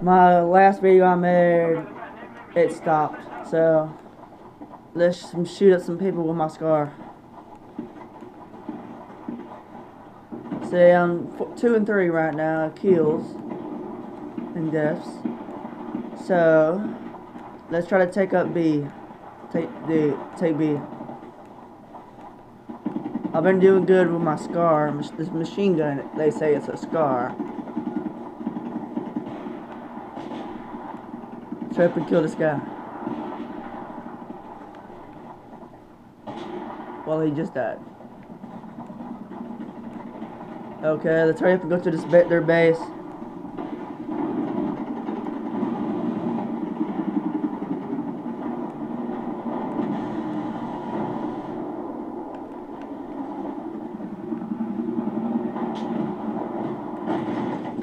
My last video I made, it stopped. So, let's shoot at some people with my scar. See, I'm two and three right now, kills and deaths. So, let's try to take up B. Take the take B. I've been doing good with my scar. This machine gun, they say it's a scar. Try to kill this guy. Well, he just died. Okay, let's hurry up and go to this ba their base.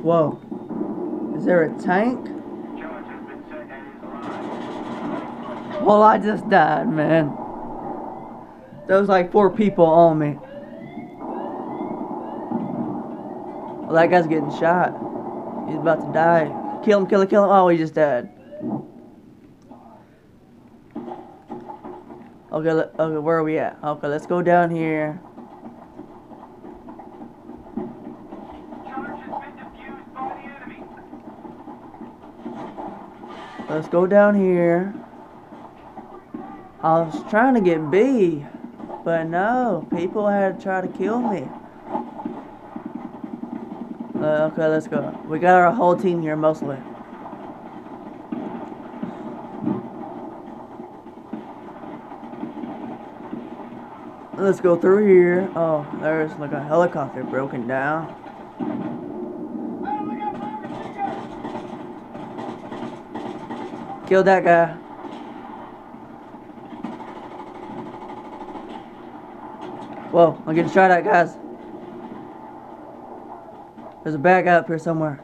Whoa. Is there a tank? Well, I just died, man. There was like four people on me. Well, that guy's getting shot. He's about to die. Kill him, kill him, kill him. Oh, he just died. Okay, okay, where are we at? Okay, let's go down here. Let's go down here. I was trying to get B, but no, people had to try to kill me. Uh, okay, let's go. We got our whole team here mostly. Let's go through here. Oh, there's like a helicopter broken down. Kill that guy. Whoa, I'm getting shot at, guys. There's a bag up here somewhere.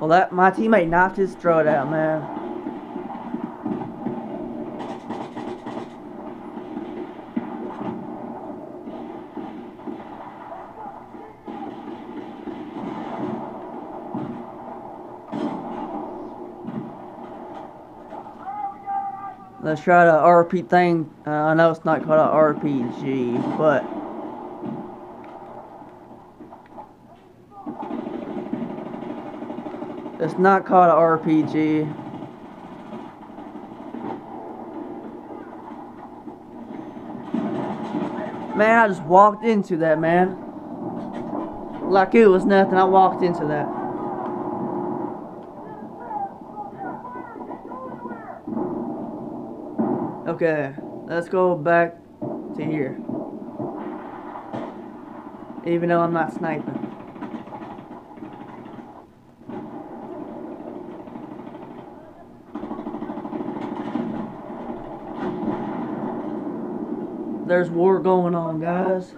Well, that my teammate knocked his throat out, man. Let's try the RP thing. Uh, I know it's not called an RPG, but It's not called an RPG. Man, I just walked into that, man. Like it was nothing, I walked into that. Okay, let's go back to here. Even though I'm not sniping. There's war going on, guys.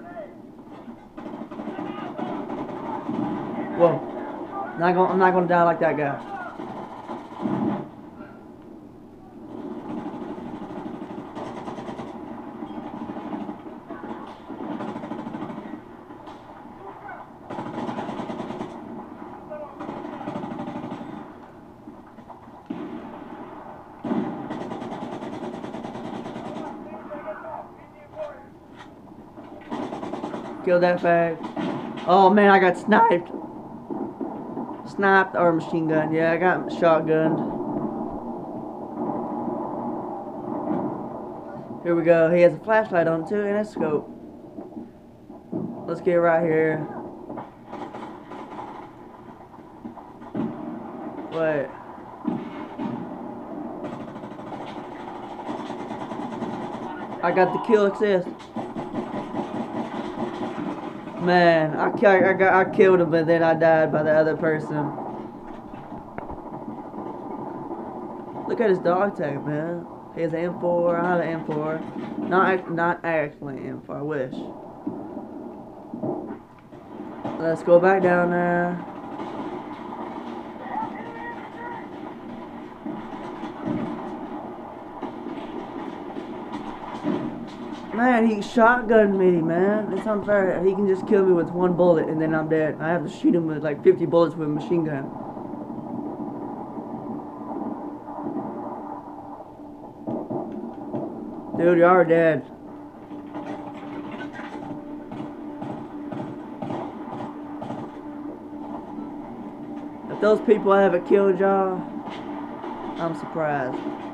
Whoa. Not gonna, I'm not to die like that guy. That fag. Oh man, I got sniped. Sniped or machine gun. Yeah, I got shotgunned. Here we go. He has a flashlight on too and a scope. Let's get right here. Wait. I got the kill assist. Man, I, I, got, I killed him, but then I died by the other person. Look at his dog tag, man. He has M4. I have an M4. Not, not actually M4. I wish. Let's go back down there. Man, he shotgunned me, man. It's unfair. He can just kill me with one bullet and then I'm dead. I have to shoot him with like 50 bullets with a machine gun. Dude, you are dead. If those people haven't killed y'all, I'm surprised.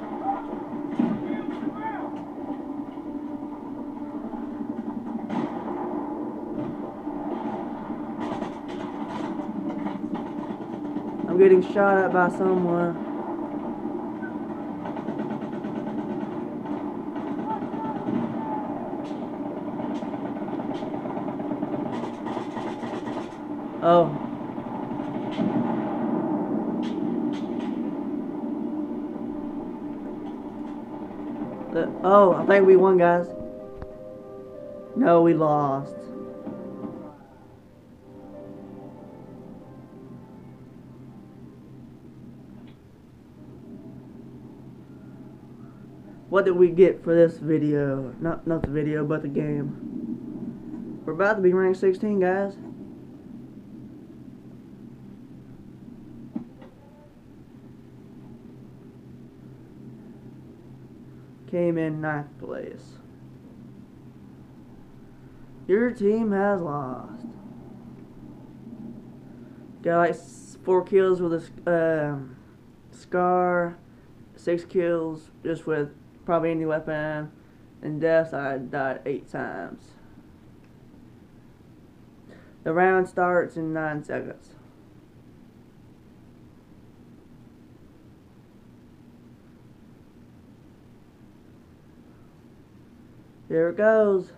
I'm getting shot at by someone. Oh. Uh, oh, I think we won, guys. No, we lost. What did we get for this video? Not not the video, but the game. We're about to be ranked 16, guys. came in ninth place. Your team has lost. Got like four kills with a uh, scar, six kills just with probably any weapon, and deaths I died eight times. The round starts in nine seconds. Here it goes.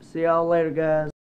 See y'all later, guys.